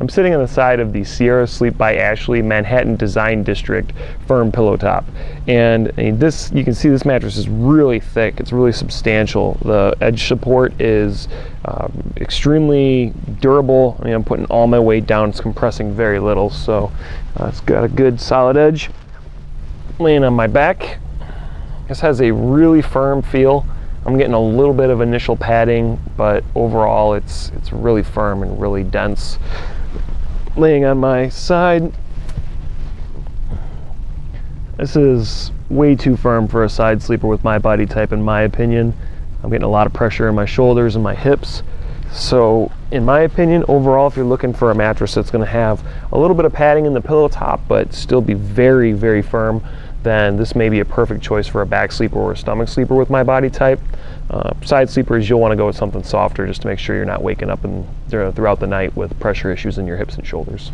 I'm sitting on the side of the Sierra Sleep by Ashley Manhattan Design District firm pillow top. And I mean, this, you can see this mattress is really thick. It's really substantial. The edge support is um, extremely durable. I mean, I'm putting all my weight down. It's compressing very little. So uh, it's got a good solid edge. Laying on my back. This has a really firm feel. I'm getting a little bit of initial padding, but overall it's it's really firm and really dense laying on my side. This is way too firm for a side sleeper with my body type in my opinion. I'm getting a lot of pressure in my shoulders and my hips. So in my opinion, overall, if you're looking for a mattress that's gonna have a little bit of padding in the pillow top, but still be very, very firm, then this may be a perfect choice for a back sleeper or a stomach sleeper with my body type. Uh, side sleepers, you'll want to go with something softer just to make sure you're not waking up in, throughout the night with pressure issues in your hips and shoulders.